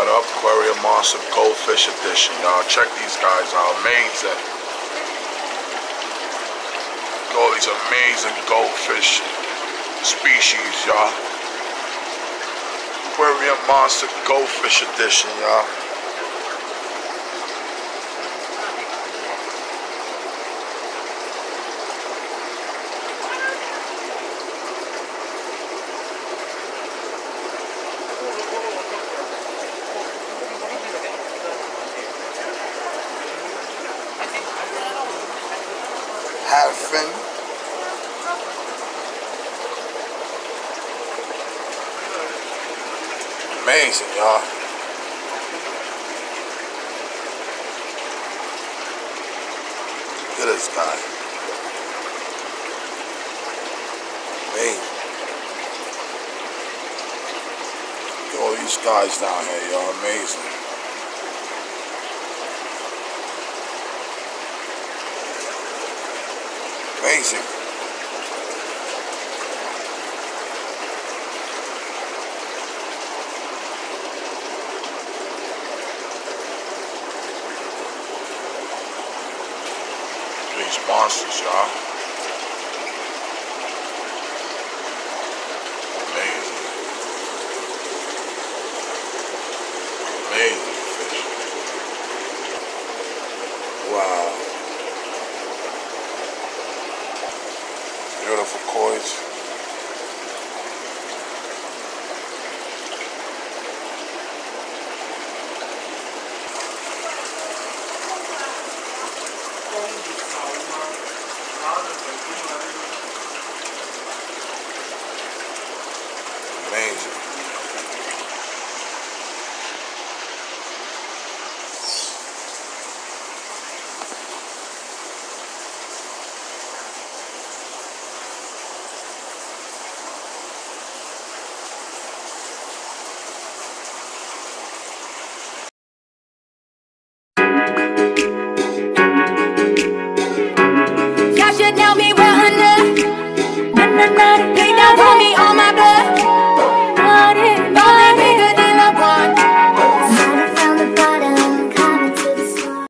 caught up aquarium monster goldfish edition. Y'all check these guys out. Amazing. All these amazing goldfish species, y'all. Aquarium monster goldfish edition, y'all. Amazing, y'all. good as God. Amazing. All these guys down here, y'all. Amazing. Amazing. These monsters, y'all. Amazing.